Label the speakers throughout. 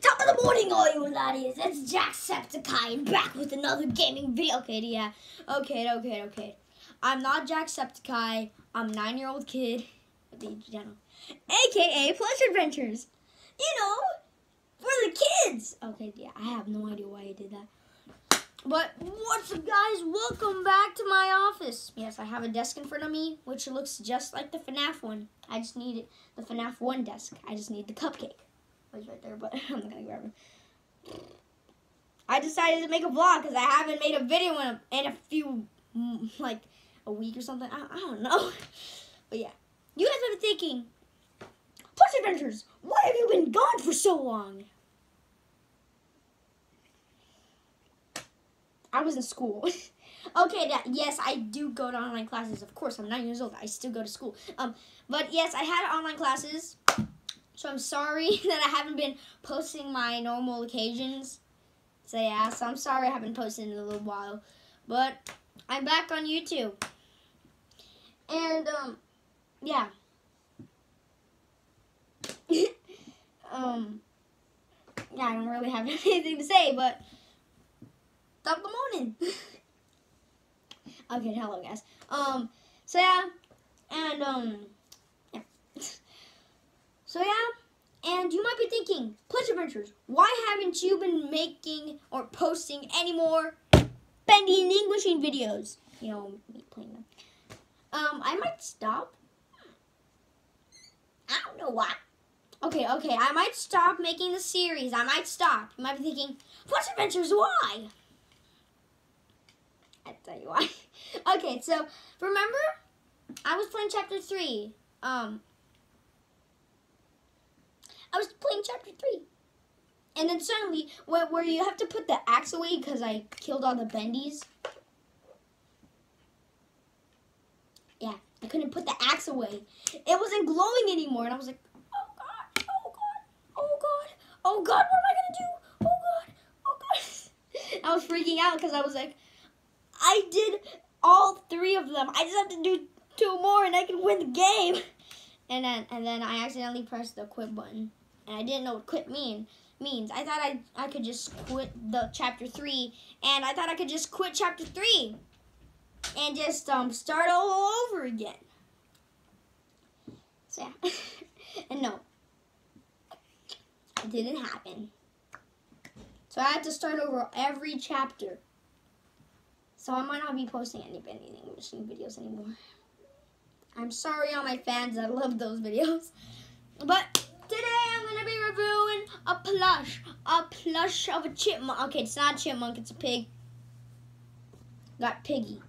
Speaker 1: Top of the morning, all you laddies. It's Jacksepticeye back with another gaming video. Okay, yeah. Okay, okay, okay. I'm not Jacksepticeye. I'm nine-year-old kid the channel, aka Plush Adventures. You know, for the kids. Okay, yeah. I have no idea why I did that. But what's up, guys? Welcome back to my office. Yes, I have a desk in front of me, which looks just like the FNAF one. I just need the FNAF one desk. I just need the cupcake right there, but I'm not gonna grab it. I decided to make a vlog because I haven't made a video in a, in a few, like, a week or something. I, I don't know. But yeah. You guys have been thinking, Plush Adventures, why have you been gone for so long? I was in school. okay, that, yes, I do go to online classes. Of course, I'm nine years old. I still go to school. Um, but yes, I had online classes. So I'm sorry that I haven't been posting my normal occasions. So yeah, so I'm sorry I haven't posted in a little while. But I'm back on YouTube. And um yeah. um yeah, I don't really have anything to say, but top of the morning. okay, hello guys. Um so yeah, and um so yeah, and you might be thinking, Plush Adventures, why haven't you been making or posting any more Bendy and Ink Machine videos? You know, me playing them. Um, I might stop. I don't know why. Okay, okay, I might stop making the series. I might stop. You might be thinking, Plush Adventures, why? I'll tell you why. okay, so remember, I was playing chapter three. Um, I was playing chapter three. And then suddenly, where, where you have to put the axe away because I killed all the bendies. Yeah, I couldn't put the axe away. It wasn't glowing anymore. And I was like, oh God, oh God, oh God, oh God, what am I to do? Oh God, oh God. I was freaking out because I was like, I did all three of them. I just have to do two more and I can win the game. And then, and then I accidentally pressed the quit button and I didn't know what quit mean means. I thought I I could just quit the chapter three, and I thought I could just quit chapter three, and just um start all over again. So yeah, and no, it didn't happen. So I had to start over every chapter. So I might not be posting any Bendy Machine videos anymore. I'm sorry all my fans I love those videos. But today I'm gonna be reviewing a plush. A plush of a chipmunk. Okay, it's not a chipmunk, it's a pig. Got Piggy.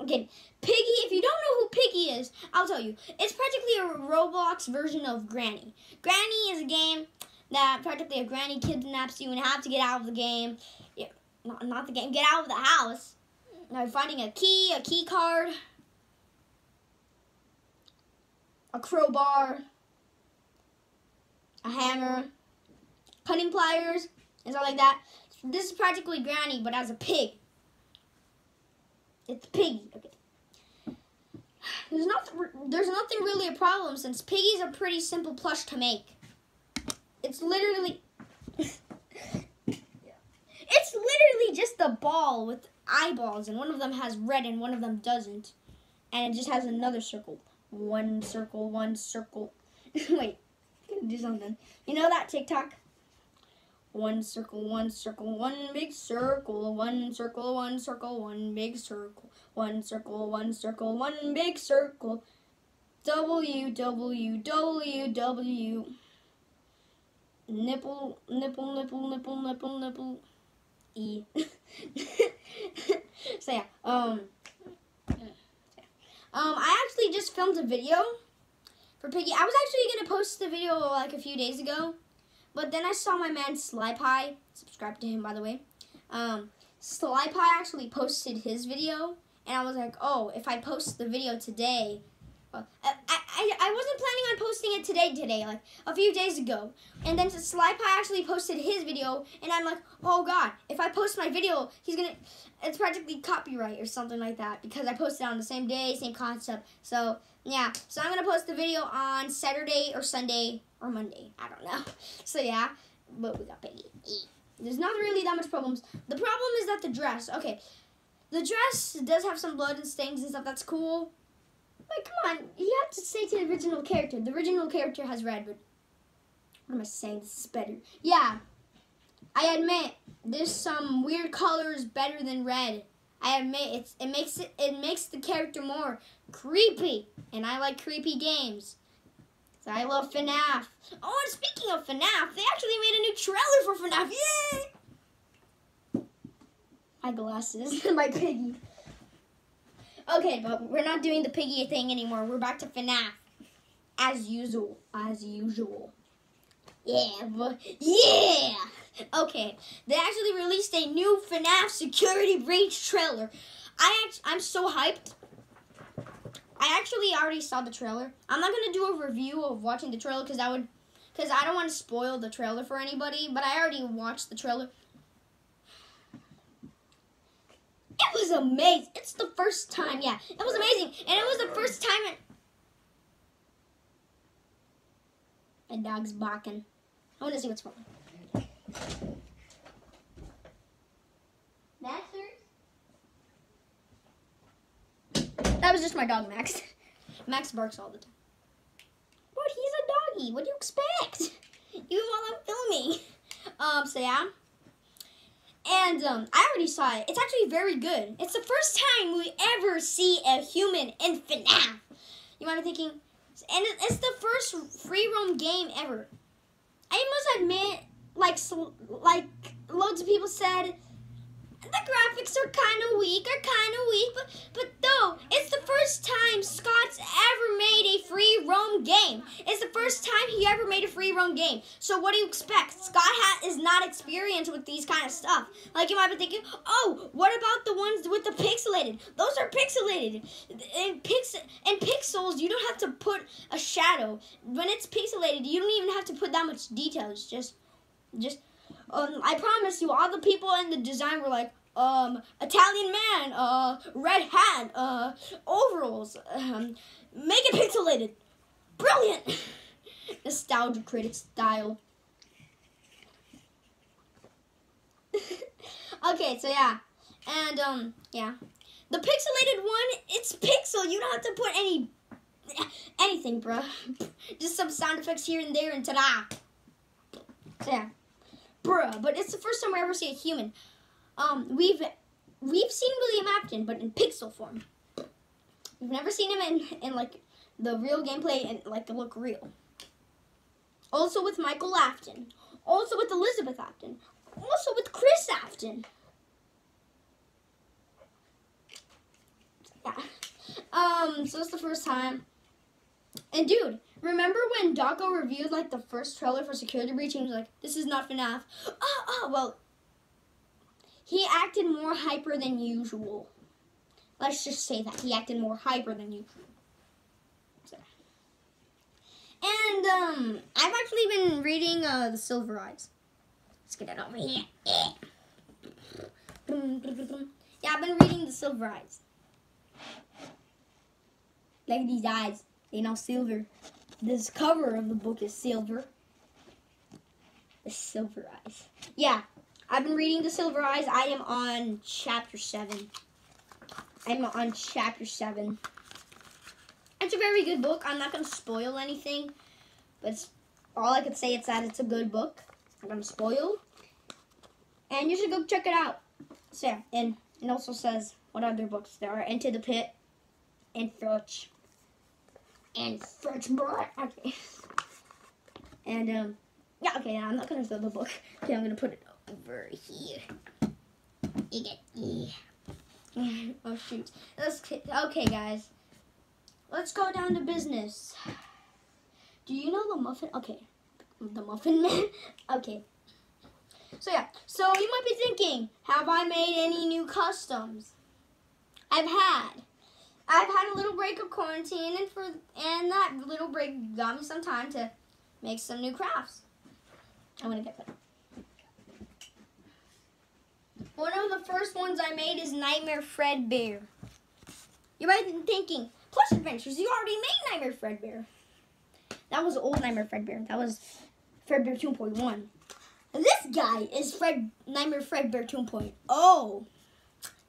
Speaker 1: Okay, Piggy, if you don't know who Piggy is, I'll tell you. It's practically a Roblox version of Granny. Granny is a game that practically a granny kidnaps you and have to get out of the game. Yeah, not, not the game, get out of the house. Now finding a key, a key card, a crowbar, a hammer, cutting pliers, and stuff like that. This is practically Granny, but as a pig. It's Piggy. Okay. There's nothing. There's nothing really a problem since Piggy's a pretty simple plush to make. It's literally. it's literally just a ball with eyeballs, and one of them has red and one of them doesn't, and it just has another circle. One circle, one circle. Wait do something. You know that TikTok? One circle, one circle, one big circle, one circle, one circle, one big circle, one circle, one circle, one big circle. W W W W nipple nipple nipple nipple nipple nipple E. so yeah, um, um, I actually just filmed a video for Piggy. I was actually going to post the video like a few days ago, but then I saw my man Sly Pie, subscribe to him by the way, um, Sly Pie actually posted his video, and I was like, oh, if I post the video today, well, I, I, I, I wasn't planning on posting it today, today, like a few days ago. And then Sly Pie actually posted his video, and I'm like, oh god, if I post my video, he's gonna, it's practically copyright or something like that because I posted on the same day, same concept. So yeah, so I'm gonna post the video on Saturday or Sunday or Monday. I don't know. So yeah, but we got Piggy. There's not really that much problems. The problem is that the dress. Okay, the dress does have some blood and stains and stuff. That's cool. Like, come on, you have to say to the original character. The original character has red, but what am I saying? This is better. Yeah, I admit there's some weird colors better than red. I admit it's it makes it it makes the character more creepy, and I like creepy games. So I love FNAF. Oh, and speaking of FNAF, they actually made a new trailer for FNAF. Yay! My glasses, my piggy. Okay, but we're not doing the piggy thing anymore. We're back to FNAF. As usual. As usual. Yeah, but yeah! Okay, they actually released a new FNAF security breach trailer. I act- I'm so hyped. I actually already saw the trailer. I'm not gonna do a review of watching the trailer because I would, because I don't want to spoil the trailer for anybody. But I already watched the trailer. It was amazing. It's the first time, yeah. It was amazing, and it was the first time. It... My dog's barking. I want to see what's wrong. Max That was just my dog, Max. Max barks all the time. But he's a doggy. What do you expect? Even while I'm filming. Um, so yeah. And um, I already saw it. It's actually very good. It's the first time we ever see a human in FNAF. You might be thinking, and it's the first free roam game ever. I must admit, like, like loads of people said, the graphics are kind of weak, are kind of weak, but, but though, it's the first time Scott's ever made a free roam game. It's the first time he ever made a free roam game. So what do you expect? Scott hat is not experienced with these kind of stuff. Like you might be thinking, oh, what about the ones with the pixelated? Those are pixelated. In, pix in pixels, you don't have to put a shadow. When it's pixelated, you don't even have to put that much detail. It's just, just, um, I promise you, all the people in the design were like, um, Italian man, uh, red hat, uh, overalls, um, make it pixelated. Brilliant! Nostalgia critic style. okay, so yeah. And, um, yeah. The pixelated one, it's pixel. You don't have to put any, anything, bruh. Just some sound effects here and there and ta-da. So, yeah. Bruh, but it's the first time I ever see a human. Um, we've we've seen William Afton, but in pixel form. We've never seen him in in like the real gameplay and like look real. Also with Michael Afton. Also with Elizabeth Afton. Also with Chris Afton. Yeah. Um, so it's the first time. And dude, remember when Dawko reviewed like the first trailer for Security Breach and he was like, this is not FNAF. Oh, oh, well, he acted more hyper than usual. Let's just say that. He acted more hyper than usual. So. And, um, I've actually been reading, uh, The Silver Eyes. Let's get it over here. Yeah, I've been reading The Silver Eyes. Look at these eyes. They're know silver. This cover of the book is silver. The Silver Eyes. Yeah, I've been reading The Silver Eyes. I am on chapter 7. I'm on chapter 7. It's a very good book. I'm not going to spoil anything. But all I can say is that it's a good book. I'm going to spoil. And you should go check it out. So yeah, and it also says what other books there are. Into the Pit and Fetch. And French Blood. Okay. And, um, yeah, okay, I'm not going to show the book. Okay, I'm to put it over here. You get yeah. oh shoot. Let's okay, guys. Let's go down to business. Do you know the muffin? Okay, the muffin man. okay. So yeah. So you might be thinking, have I made any new customs? I've had. I've had a little break of quarantine, and for and that little break got me some time to make some new crafts. I'm gonna get them. One of the first ones I made is Nightmare Fredbear. You might be thinking, Plush Adventures, you already made Nightmare Fredbear. That was old Nightmare Fredbear. That was Fredbear 2.1. This guy is Fred Nightmare Fredbear 2.0.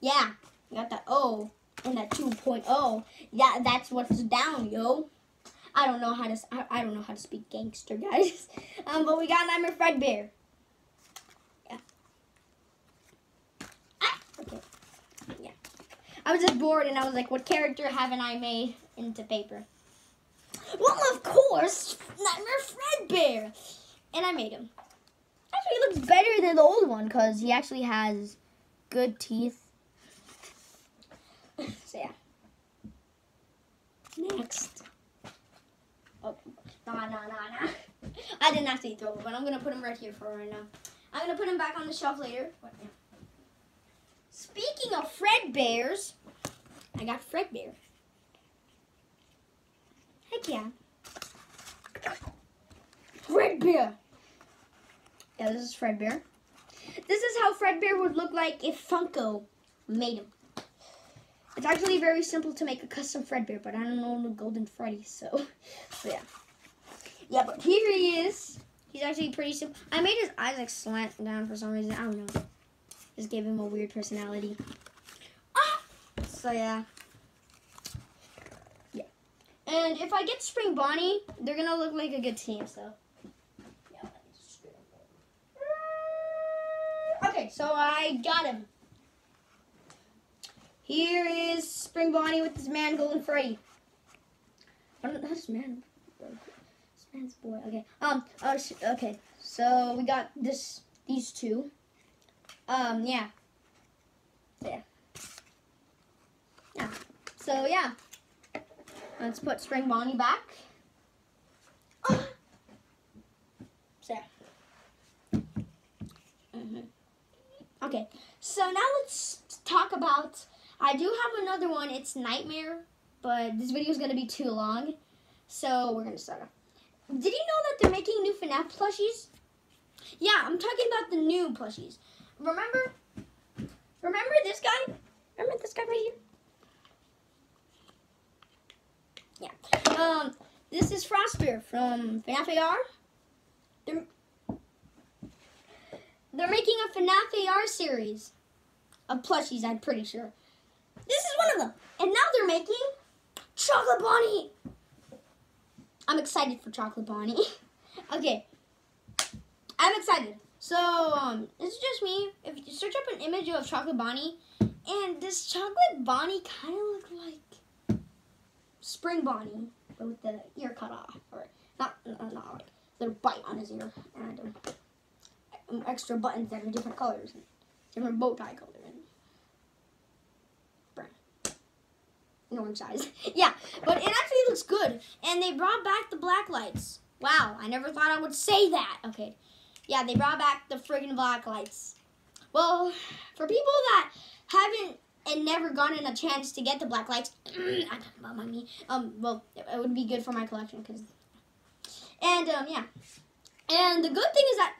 Speaker 1: Yeah, got that O and that 2.0. Yeah, that's what's down, yo. I don't know how to I, I don't know how to speak gangster, guys. Um, but we got Nightmare Fredbear. Yeah. Ah, okay. Yeah. I was just bored and I was like, what character haven't I made into paper? Well, of course, Nightmare Fredbear. And I made him. Actually, he looks better than the old one because he actually has good teeth. so, yeah. Next. Oh, nah, nah, nah, nah. I didn't actually throw it, but I'm going to put him right here for right now. I'm going to put him back on the shelf later. Speaking of Fredbears, I got Fredbear. Heck yeah. Fredbear. Yeah, this is Fredbear. This is how Fredbear would look like if Funko made him. It's actually very simple to make a custom Fredbear, but I don't know the Golden Freddy, so, so yeah. Yeah, but here he is. He's actually pretty simple. I made his eyes like slant down for some reason. I don't know. Just gave him a weird personality. Ah! So yeah. Yeah. And if I get Spring Bonnie, they're gonna look like a good team, so. Okay, so I got him. Here is Spring Bonnie with this man, Golden Freddy. I don't know this man. This man's boy. Okay. Um. Oh. Okay. So we got this. These two. Um. Yeah. Yeah. Yeah. So yeah. Let's put Spring Bonnie back. Oh. So. Mm. Okay. So now let's talk about I do have another one. It's Nightmare, but this video is going to be too long. So we're going to start off. Did you know that they're making new FNAF plushies? Yeah, I'm talking about the new plushies. Remember? Remember this guy? Remember this guy right here? Yeah. Um, this is Frostbear from FNAF AR. They're, they're making a FNAF AR series of plushies, I'm pretty sure. This is one of them. And now they're making Chocolate Bonnie. I'm excited for Chocolate Bonnie. okay. I'm excited. So, um, it's just me. If you search up an image of Chocolate Bonnie, and this Chocolate Bonnie kind of look like Spring Bonnie, but with the ear cut off. Or, not, not, not like, little bite on his ear. And um, extra buttons that are different colors. Different bow tie colors. Orange size. yeah, but it actually looks good. And they brought back the black lights. Wow, I never thought I would say that. Okay, yeah, they brought back the friggin' black lights. Well, for people that haven't and never gotten a chance to get the black lights, I'm talking about my me. Um, well, it, would be good for my collection because, and um, yeah, and the good thing is that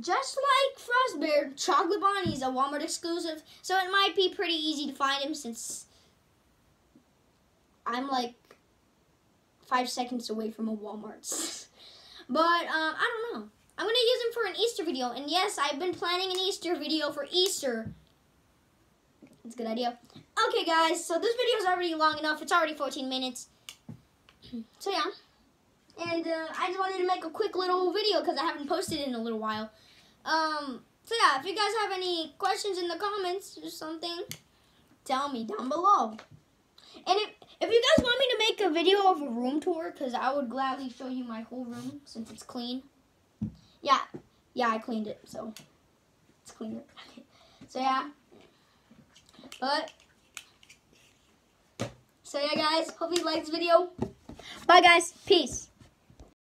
Speaker 1: just like Frostbear, Chocolate Bonnie is a Walmart exclusive, so it might be pretty easy to find him since I'm like five seconds away from a Walmart. but um, I don't know. I'm to use them for an Easter video. And yes, I've been planning an Easter video for Easter. It's a good idea. Okay, guys. So this video is already long enough. It's already 14 minutes. So, yeah. And uh, I just wanted to make a quick little video because I haven't posted in a little while. Um, so, yeah. If you guys have any questions in the comments or something, tell me down below. And if, if you guys want me to make a video of a room tour, because I would gladly show you my whole room since it's clean. Yeah, yeah, I cleaned it, so it's cleaner. so yeah, but, so yeah guys, hope you like this video. Bye guys, peace.